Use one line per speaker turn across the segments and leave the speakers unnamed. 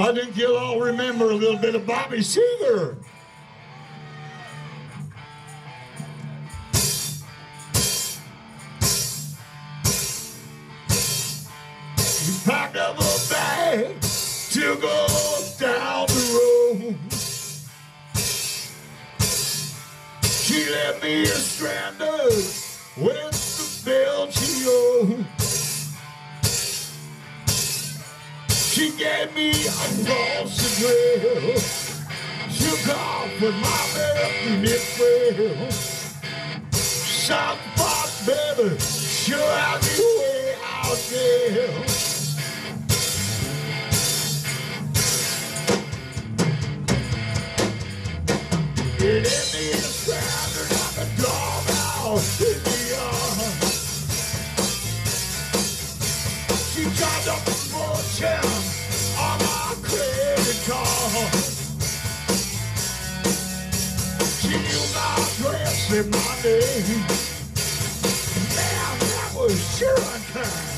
I think you'll all remember a little bit of Bobby Seger. He packed up a bag to go down the road. She left me stranded with the bill she owed. She gave me a false address. Took off with my very trail. South Park, baby, sure had me way out there. It hit me in the ground like a doghouse in the yard. She a fortune on my She knew my address and my name. Man, that was sure unkind. Sunspot,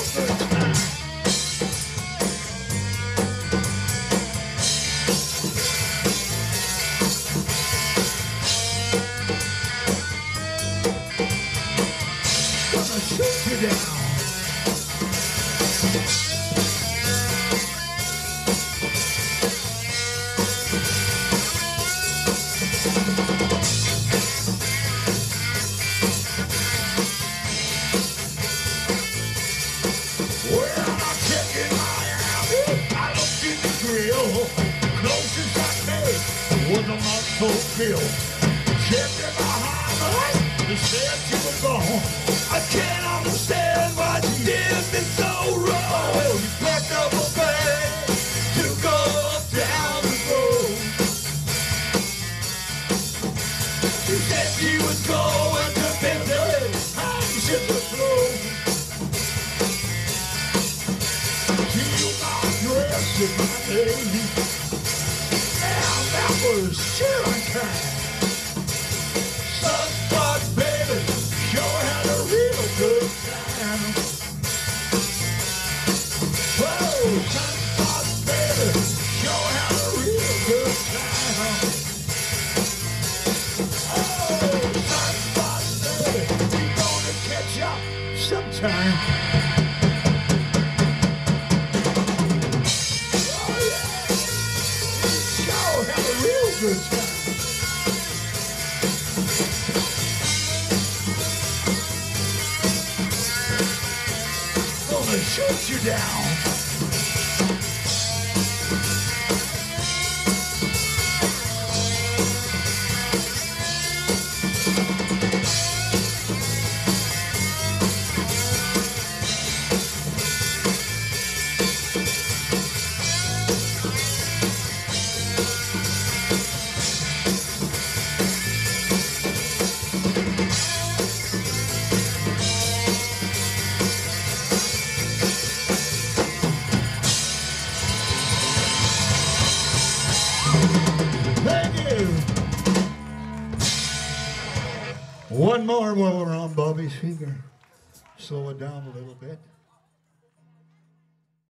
bill. Checked in my Bahamas. They said you gone. I can't understand why you did me so wrong. Well, you packed up a bag to go down the road. She said she was going to visit. I'm the floor. Feel my dress in my name. And that Gonna shoot you down. One more while we're on Bobby's finger. Slow it down a little bit.